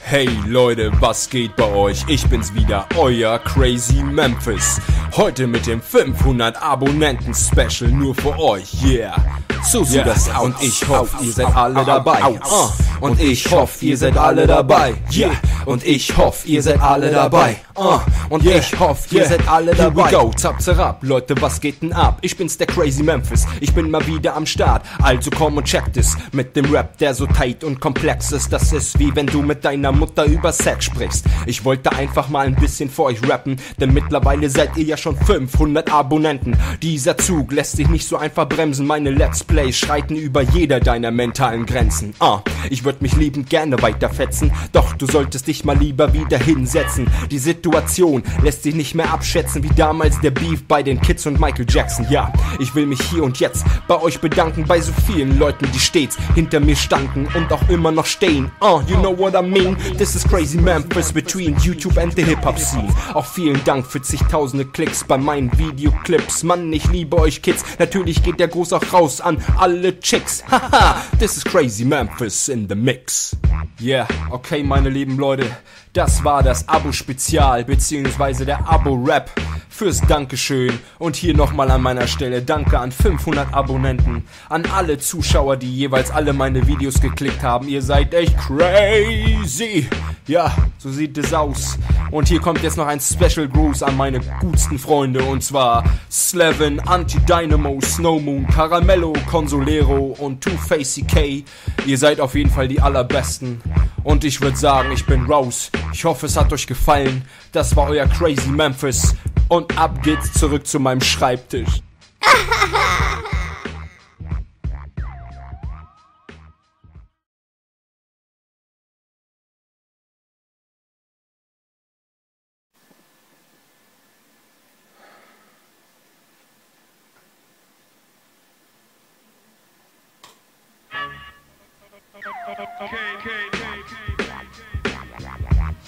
Hey Leute, was geht bei euch? Ich bin's wieder, euer Crazy Memphis. Heute mit dem 500 Abonnenten Special nur für euch, yeah. Sieht yeah. das. Und ich hoffe, ihr seid alle dabei. Uh. Und ich hoffe, ihr seid alle dabei. Yeah. Und ich hoffe, ihr seid alle dabei. Uh. Und yeah. ich hoffe, ihr seid alle dabei. Here we go, zap, zerab. Leute, was geht denn ab? Ich bin's, der Crazy Memphis. Ich bin mal wieder am Start. Also komm und check das. Mit dem Rap, der so tight und komplex ist. Das ist wie wenn du mit deiner Mutter über Sex sprichst. Ich wollte einfach mal ein bisschen für euch rappen. Denn mittlerweile seid ihr ja schon 500 Abonnenten. Dieser Zug lässt sich nicht so einfach bremsen. Meine Let's Plays schreiten über jeder deiner mentalen Grenzen. Ah, ich würde mich liebend gerne weiterfetzen. Doch du solltest dich mal lieber wieder hinsetzen. Die Situation lässt sich nicht mehr abschätzen wie damals der Beef bei den Kids und Michael Jackson. Ja, ich will mich hier und jetzt bei euch bedanken, bei so vielen Leuten, die stets hinter mir standen und auch immer noch stehen. Ah, you know what I mean? This is crazy Memphis between YouTube and the Hip-Hop Scene. Auch vielen Dank für zigtausende Klicks bei meinen Videoclips. Mann, ich liebe euch Kids. Natürlich geht der Gruß auch raus an alle Chicks. Haha, this is crazy Memphis in the mix. Yeah, okay, meine lieben Leute. Das war das Abo-Spezial, beziehungsweise der Abo-Rap fürs Dankeschön. Und hier nochmal an meiner Stelle Danke an 500 Abonnenten, an alle Zuschauer, die jeweils alle meine Videos geklickt haben. Ihr seid echt crazy. Ja, so sieht es aus. Und hier kommt jetzt noch ein Special Gruß an meine gutsten Freunde. Und zwar Slevin, Anti-Dynamo, Snowmoon, Caramello, Consolero und Two-Face CK. Ihr seid auf jeden Fall die allerbesten. Und ich würde sagen, ich bin raus. Ich hoffe, es hat euch gefallen. Das war euer Crazy Memphis. Und ab geht's zurück zu meinem Schreibtisch.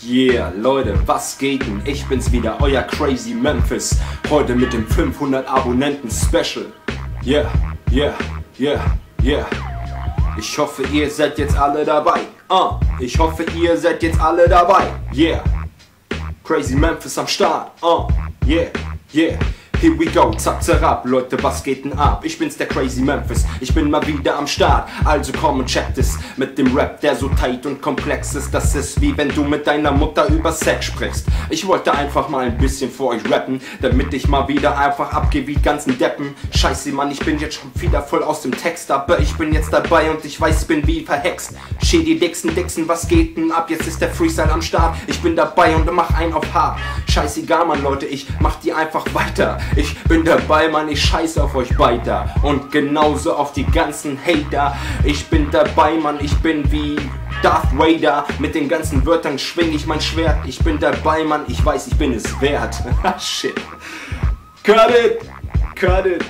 Yeah, Leute, was geht denn? Ich bin's wieder, euer Crazy Memphis. Heute mit dem 500 Abonnenten Special. Yeah, yeah, yeah, yeah. Ich hoffe, ihr seid jetzt alle dabei. Uh, ich hoffe, ihr seid jetzt alle dabei. Yeah. Crazy Memphis am Start. Uh, yeah, yeah. Here we go, zack, zerab, Leute, was geht denn ab? Ich bin's, der Crazy Memphis, ich bin mal wieder am Start. Also komm und check das mit dem Rap, der so tight und komplex ist. Das ist wie wenn du mit deiner Mutter über Sex sprichst. Ich wollte einfach mal ein bisschen für euch rappen, damit ich mal wieder einfach abgehe wie ganzen Deppen. Scheiße, Mann, ich bin jetzt schon wieder voll aus dem Text, aber ich bin jetzt dabei und ich weiß, bin wie verhext. Shady Dixon, Dixon, was geht denn ab? Jetzt ist der Freestyle am Start. Ich bin dabei und mach einen auf hart. Scheißegal, Mann, Leute, ich mach die einfach weiter. Ich bin dabei, Mann, ich scheiße auf euch weiter. Und genauso auf die ganzen Hater. Ich bin dabei, Mann, ich bin wie Darth Vader. Mit den ganzen Wörtern schwing ich mein Schwert. Ich bin dabei, Mann, ich weiß, ich bin es wert. Shit. Cut it! Cut it!